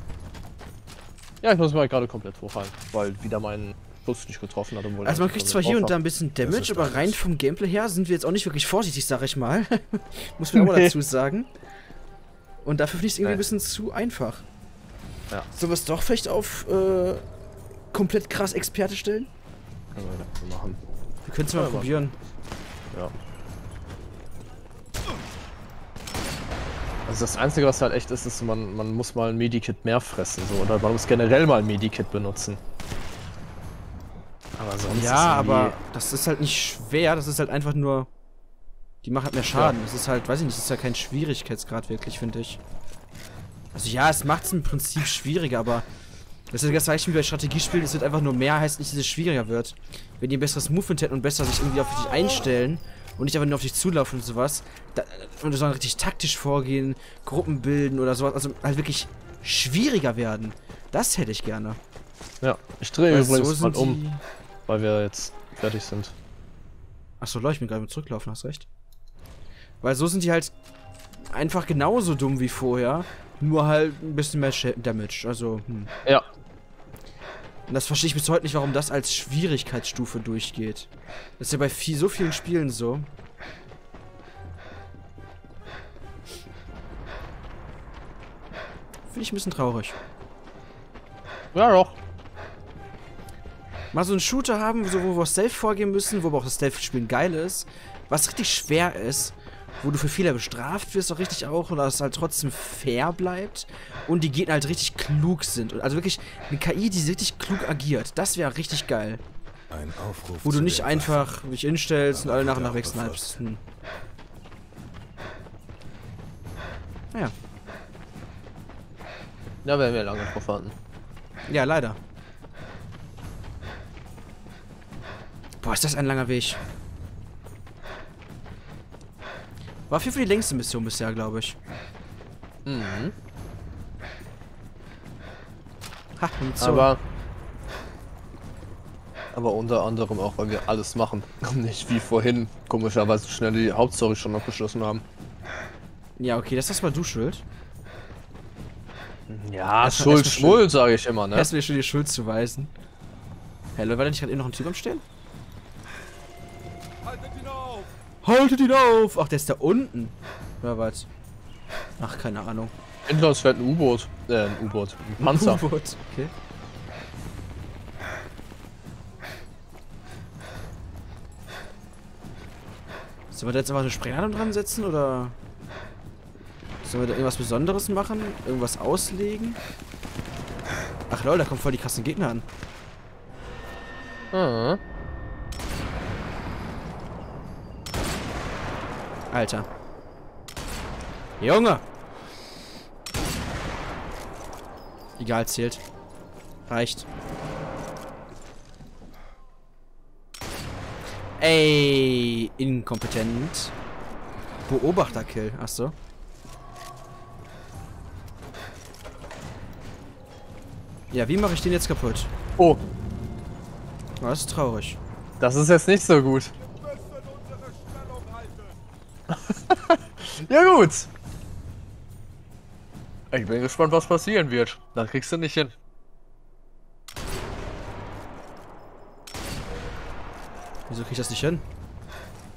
Ja, ich muss mal gerade komplett hochhalten, weil wieder meinen Schuss nicht getroffen hat. Also man kriegt zwar hier und da ein bisschen Damage, aber rein vom Gameplay her sind wir jetzt auch nicht wirklich vorsichtig, sag ich mal. Muss man auch dazu sagen. Und dafür finde ich es irgendwie Nee. ein bisschen zu einfach. Ja. Sollen wir es doch vielleicht auf äh, komplett krass Experte stellen? Können wir das machen. Wir können es mal Ja, probieren. Ja. Also das Einzige, was halt echt ist, ist, man, man muss mal ein Medikit mehr fressen. So. Oder man muss generell mal ein Medikit benutzen. Aber sonst Ja, aber das ist halt nicht schwer, das ist halt einfach nur. Die macht halt mehr Schaden. Das ist halt, weiß ich nicht, das ist ja kein Schwierigkeitsgrad wirklich, finde ich. Also ja, es macht es im Prinzip schwieriger, aber das ist das gleiche wie bei Strategiespielen, es wird einfach nur mehr, heißt nicht, dass es schwieriger wird. Wenn die ein besseres Movement hätten und besser sich irgendwie auf dich einstellen und nicht einfach nur auf dich zulaufen und sowas, da, und du sollst richtig taktisch vorgehen, Gruppen bilden oder sowas, also halt wirklich schwieriger werden. Das hätte ich gerne. Ja, ich drehe übrigens so mal um, die- weil wir jetzt fertig sind. Achso, leucht mir gerade mit zurücklaufen, hast recht. Weil so sind die halt einfach genauso dumm wie vorher, nur halt ein bisschen mehr Sch Damage. Also, hm. Ja, Und das verstehe ich bis heute nicht, warum das als Schwierigkeitsstufe durchgeht. Das ist ja bei viel, so vielen Spielen so. Finde ich ein bisschen traurig. ja doch. Mal so einen Shooter haben, so, wo wir Stealth vorgehen müssen, wo aber auch das Stealth-Spielen geil ist, was richtig schwer ist, wo du für Fehler bestraft wirst, auch richtig auch, oder es halt trotzdem fair bleibt und die Gegner halt richtig klug sind. Und Also wirklich eine KI, die richtig klug agiert. Das wäre richtig geil. Ein Aufruf Wo du nicht einfach dich hinstellst und alle nach und nach wegsnipest. Hm. Naja, Ja, werden wir lange drauf warten. ja, leider. Boah, ist das ein langer Weg. War jeden Fall die längste Mission bisher, glaube ich. Mhm. Ha, Munition. Aber. Aber unter anderem auch, weil wir alles machen. Und nicht wie vorhin komischerweise schnell die Hauptstory schon abgeschlossen haben. Ja, okay, das ist mal du schuld. Ja, Erst Schuld, erst mal Schmuld, sage ich immer, ne? Erst mir schon die Schuld zuweisen. Hallo, war da nicht gerade eben noch ein Typ am Stehen? Haltet ihn auf! Ach, der ist da unten. Oder was? Ach, keine Ahnung. Uns fährt ein U-Boot. Äh, ein U-Boot. Ein Panzer. U-Boot, Okay. Sollen wir da jetzt einfach eine Sprengladung dran setzen, oder? Sollen wir da irgendwas Besonderes machen? Irgendwas auslegen? Ach lol, da kommen voll die krassen Gegner an. Ah. Alter. Junge! Egal, zählt. Reicht. Ey, inkompetent. Beobachterkill. Achso. Ja, wie mache ich den jetzt kaputt? Oh, Oh, das ist traurig. das ist jetzt nicht so gut. ja gut. Ich bin gespannt, was passieren wird. Das kriegst du nicht hin. Wieso krieg ich das nicht hin?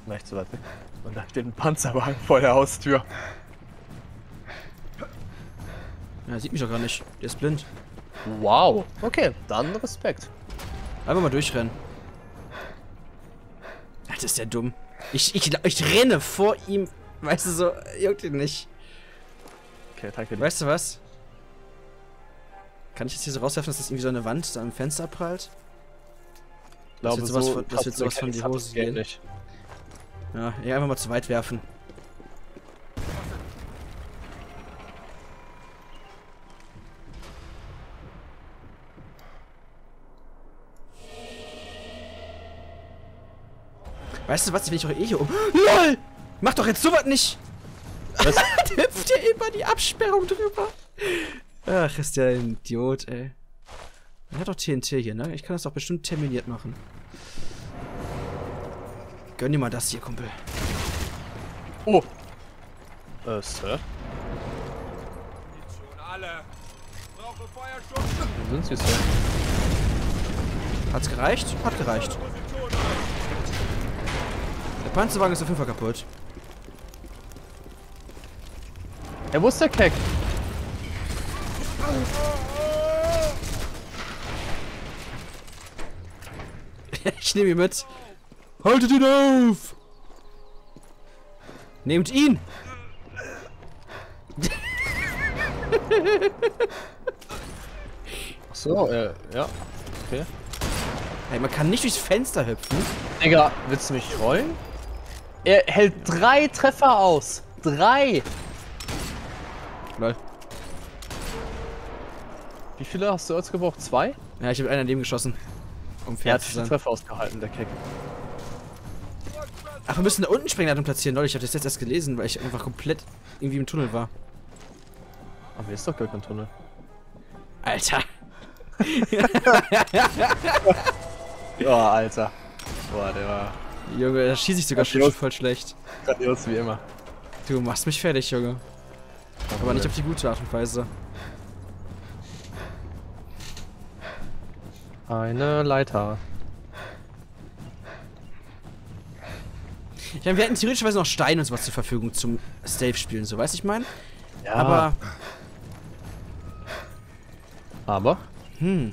Nicht so weit weg. Und da steht ein Panzerwagen vor der Haustür. Ja, sieht mich doch gar nicht. Der ist blind. Wow. Okay, dann Respekt. Einfach mal durchrennen. Alter, ist der dumm. Ich, ich, ich renne vor ihm. Weißt du so, juckt ihn nicht. Okay, danke dir. Weißt du was? Kann ich jetzt hier so rauswerfen, dass das irgendwie so eine Wand da am Fenster abprallt? Ich glaube, wird sowas so von- das wird sowas von die das Hose gehen. Nicht. Ja, ja, einfach mal zu weit werfen. Weißt du was, ich will ich auch eh hier um. LOL! Mach doch jetzt sowas nicht! Was? der hüpft ja über die Absperrung drüber. Ach, ist der ein Idiot, ey. Er hat doch TNT hier, ne? Ich kann das doch bestimmt terminiert machen. Gönn dir mal das hier, Kumpel. Oh. Äh, Sir? Wo sind Sie, Sir? Hat's gereicht? Hat gereicht. Der Panzerwagen ist auf jeden Fall kaputt. Ja, wo ist der Keck? ich nehme ihn mit. Haltet ihn auf! Nehmt ihn! Ach so, äh, ja. Okay. Ey, man kann nicht durchs Fenster hüpfen. Digga, willst du mich trollen? Er hält drei Treffer aus. Drei. Lol. Wie viele hast du jetzt gebraucht? Zwei? Ja, ich habe einen daneben geschossen. Um Er fair hat zu sein. Treffer ausgehalten, der Keck. Ach, wir müssen da unten Sprengladung platzieren. Lol, ich habe das jetzt erst gelesen, weil ich einfach komplett irgendwie im Tunnel war. Aber hier ist doch gar kein Tunnel. Alter. Oh, Alter. Boah, der war Junge, da schieße ich sogar schon Adios. voll schlecht. grandios wie immer. Du machst mich fertig, Junge. Aber nicht auf die gute Art und Weise. Eine Leiter. Ich meine, wir hätten theoretischerweise noch Steine und sowas zur Verfügung zum Safe-Spielen, so weißt ich mein. Ja, Aber, Aber? hm.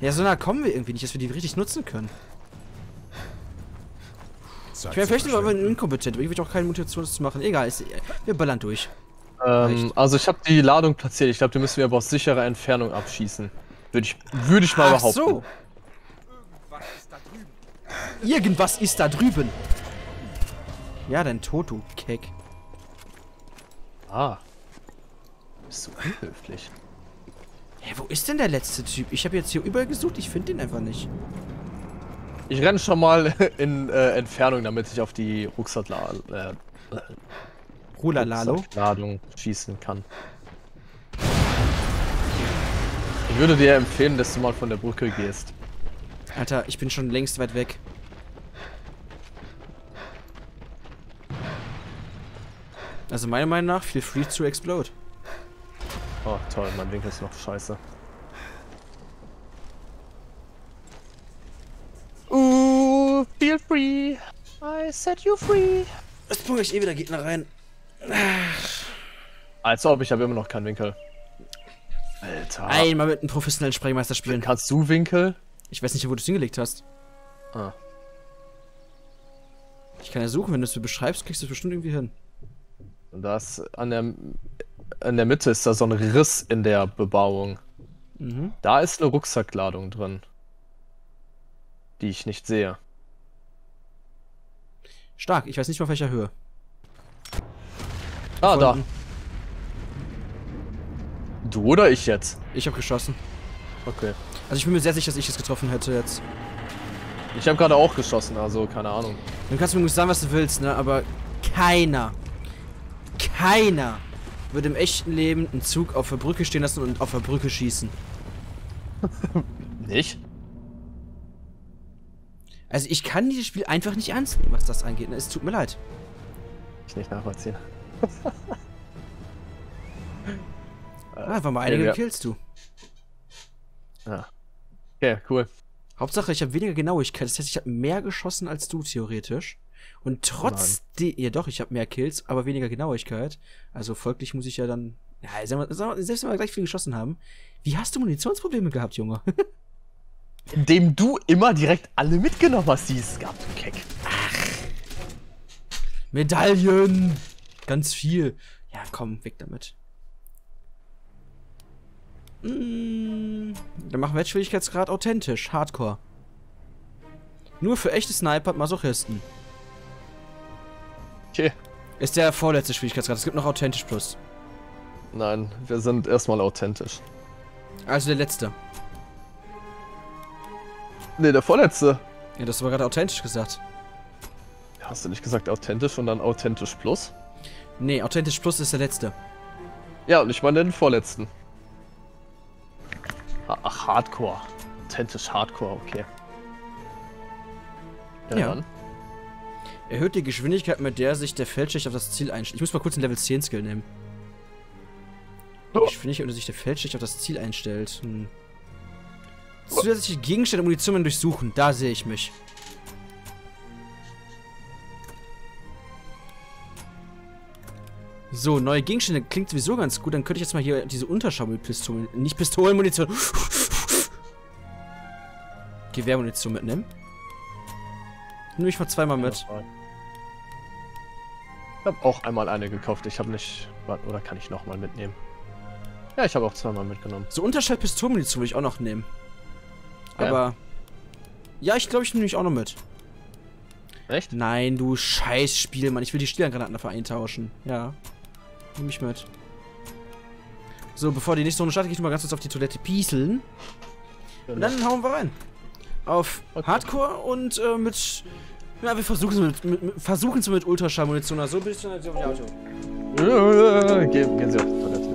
Ja, so nah kommen wir irgendwie nicht, dass wir die richtig nutzen können. Ich zu vielleicht aber inkompetent, aber ich will auch keine Mutation das zu machen. Egal, ist, wir ballern durch. Ähm, also ich habe die Ladung platziert. Ich glaube, die müssen wir aber aus sicherer Entfernung abschießen. Würde ich, würde ich mal Ach behaupten. so. Irgendwas ist da drüben. Ja, dein Tod, du Keck. Ah. Bist du unhöflich. Hä, wo ist denn der letzte Typ? Ich habe jetzt hier überall gesucht, ich finde den einfach nicht. Ich renne schon mal in äh, Entfernung, damit ich auf die äh. Rucksackladung schießen kann. Ich würde dir empfehlen, dass du mal von der Brücke gehst. Alter, ich bin schon längst weit weg. Also meiner Meinung nach, feel free to explode. Oh, toll, mein Winkel ist noch scheiße. Uh, feel free. I set you free. Jetzt bringe ich eh wieder Gegner rein. Als ob, ich habe immer noch keinen Winkel. Alter. Einmal mit einem professionellen Sprengmeister spielen. Kannst du Winkel? Ich weiß nicht, wo du es hingelegt hast. Ah. Ich kann ja suchen, wenn du es mir beschreibst, kriegst du es bestimmt irgendwie hin. Das an der in der Mitte ist da so ein Riss in der Bebauung. Mhm. Da ist eine Rucksackladung drin. Die ich nicht sehe. Stark, ich weiß nicht mal auf welcher Höhe. Ah, da. Du oder ich jetzt? Ich habe geschossen. Okay. Also ich bin mir sehr sicher, dass ich es getroffen hätte jetzt. Ich habe gerade auch geschossen, also keine Ahnung. Du kannst mir nicht sagen, was du willst, ne? Aber keiner, keiner würde im echten Leben einen Zug auf der Brücke stehen lassen und auf der Brücke schießen. Nicht? Also ich kann dieses Spiel einfach nicht ernst nehmen, was das angeht. Es tut mir leid. Ich nicht nachvollziehen. Ah, war mal einige ja. Kills, du. Ja. Okay, cool. Hauptsache, ich habe weniger Genauigkeit. Das heißt, ich habe mehr geschossen als du, theoretisch. Und trotzdem... Ja doch, ich habe mehr Kills, aber weniger Genauigkeit. Also folglich muss ich ja dann... Ja, selbst wenn wir gleich viel geschossen haben. Wie hast du Munitionsprobleme gehabt, Junge? Indem du immer direkt alle mitgenommen hast, die es gab, du Keck. Medaillen! Ganz viel. Ja, komm, weg damit. Mm, dann machen wir jetzt Schwierigkeitsgrad authentisch, Hardcore. Nur für echte Sniper und Masochisten. Okay. Ist der vorletzte Schwierigkeitsgrad. Es gibt noch authentisch plus. Nein, wir sind erstmal authentisch. Also der letzte. Nee, der vorletzte. Ja, das war gerade authentisch gesagt. Hast du nicht gesagt authentisch und dann authentisch plus? Nee, authentisch plus ist der letzte. Ja, und ich meine den vorletzten. Ach, Hardcore. Authentisch Hardcore, okay. Ja, Ja. dann. Erhöht die Geschwindigkeit, mit der sich der Feldstich auf das Ziel einstellt. Ich muss mal kurz einen Level 10 Skill nehmen. Die Oh. Geschwindigkeit, mit der sich der Feldstich auf das Ziel einstellt. Hm. Zusätzliche Gegenstände und Munitionen durchsuchen. Da sehe ich mich. So, neue Gegenstände klingt sowieso ganz gut. Dann könnte ich jetzt mal hier diese Unterschaufelpistolen, nicht Pistolenmunition. Gewehrmunition mitnehmen. Nehme ich mal zweimal mit. Ich habe auch einmal eine gekauft. Ich habe nicht. warte, Oder kann ich nochmal mitnehmen? Ja, ich habe auch zweimal mitgenommen. So Unterschallpistolenmunition will ich auch noch nehmen. Ja. Aber. Ja, ich glaube, ich nehme mich auch noch mit. Echt? Nein, du scheiß Spiel, Mann. Ich will die Stielangranaten dafür eintauschen. Ja. Nehme ich mit. So, bevor die nächste Runde startet, gehe ich mal ganz kurz auf die Toilette pieseln. Und dann hauen wir rein. Auf Okay. Hardcore und äh, mit. Ja, wir versuchen es mit, mit, mit, versuchen es mit Ultraschallmunition. Also, bis dann. Ja, Gehen, gehen Sie auf die Toilette.